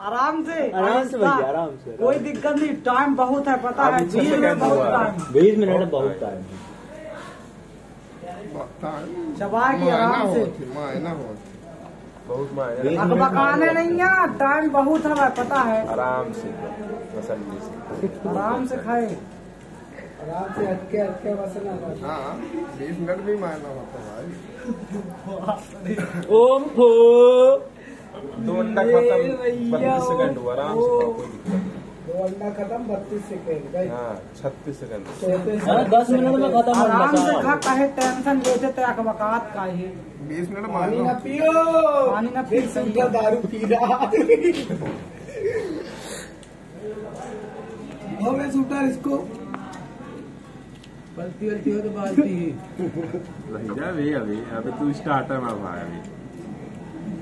आराम से आराम से भैया आराम से कोई दिक्कत नहीं टाइम बहुत है पता है अभी छह भीड़ में सेकंड बहुत टाइम बीस मिनट बहुत टाइम चबा के आराम से। बहुत मायने। बीस मिनट नहीं है। टाइम बहुत है पता है। आराम से आराम से खाए। आराम से हटके हटके बसना हाँ बीस मिनट भी मारना होता भाई। ओम फो दो अंडा खत्म बत्तीस सेकंड हुआ आराम से खाओ, कोई दिक्कत नहीं। दो अंडा खत्म बत्तीस सेकेंड हाँ छत्तीस सेकंड। हाँ, दस मिनट में खत्म हो आराम से खा कहे टेंशन लेते थे अकबकात का ही बीस मिनट पानी ना पियो। पानी ना पी, फिर सही दारू पी रहा। हो गए शूटर इसको। गलती गलती हो तो बाल्टी। ही रही जा अभी अभी। अभी तू स्टार्टर में भाई अभी।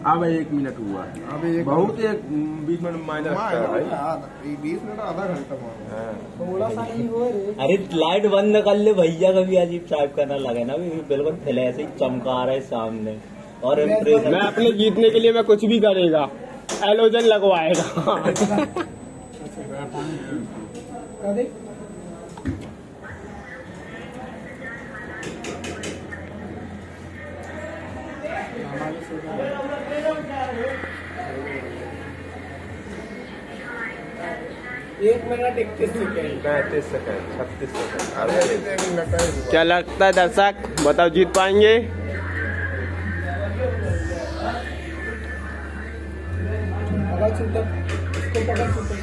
अब एक मिनट हुआ। अभी एक बहुत एक बीस मिनट मायने रखता है भाई। भाई बीस मिनट आधा घंटा हाँ। थोड़ा सा नहीं हो अरे लाइट बंद कर ले भैया कभी अजीब टाइप करना लगे ना बिल्कुल ऐसे ही चमका रहा है सामने। और मैं अपने जीतने के लिए मैं कुछ भी करेगा एलोजन लगवाएगा। एक मिनट इक्कीस सेकेंड। पैंतीस सेकंड छत्तीस सेकंड। है क्या लगता है दर्शक? बताओ जीत पाएँगे? इसको पकड़ शूटर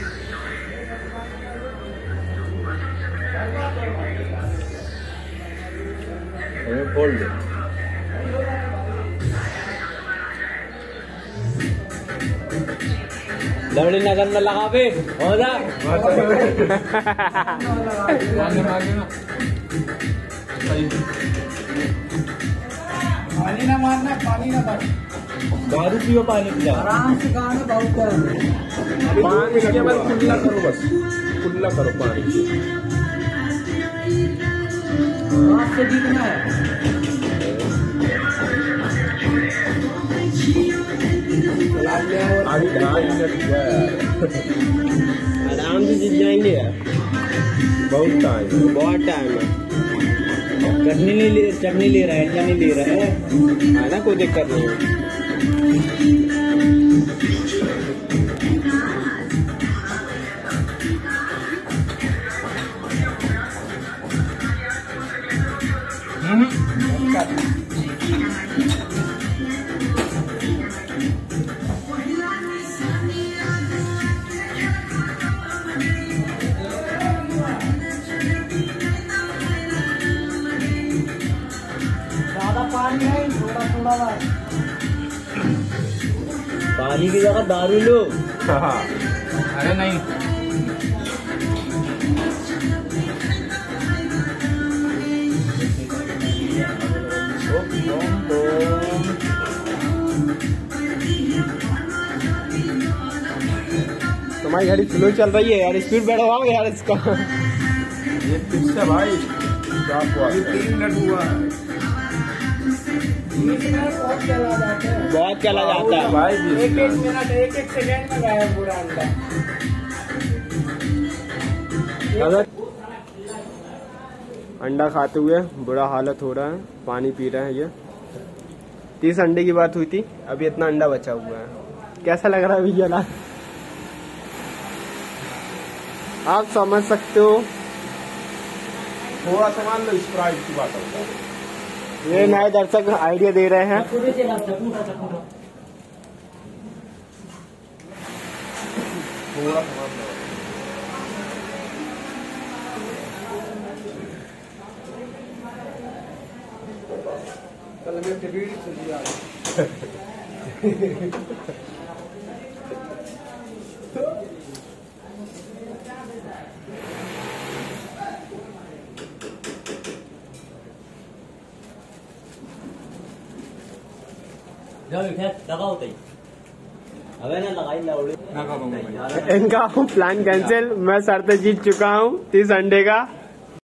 खोल दे। लवड़ी नगर में लगा पे हो जा। पानी ना मारना पानी ना मारना। दारू पियो पानी पिया। आराम से खाना बहुत है पानी बाद खुला करो बस। खुला करो पानी। से जीतना है। आराम से जीत जाएँगे यार। बहुत टाइम बहुत टाइम है। चटनी नहीं ले चटनी ले रहा है चटनी ले रहा है। है ना कोई दिक्कत नहीं है। पानी की जगह दारू लो। अरे नहीं। तुम्हारी गाड़ी स्लो चल रही है यार स्पीड बढ़वाओ यार इसका। ये फिर भाई। क्या हुआ अभी तीन मिनट हुआ। है बहुत चला जाता है। बहुत चला जाता है भाई एक एक मिनट मिनट एक एक सेकेंड में गायब पूरा अंडा अंडा खाते हुए बुरा हालत हो रहा है पानी पी रहा है ये। तीस अंडे की बात हुई थी अभी इतना अंडा बचा हुआ है। कैसा लग रहा है भैया ना? आप समझ सकते हो। थोड़ा सामान लो स्प्राइट की बात होता है। ये नए दर्शक आइडिया दे रहे हैं। कल इनका प्लान कैंसिल मैं शर्त जीत चुका हूँ। तीस अंडे का।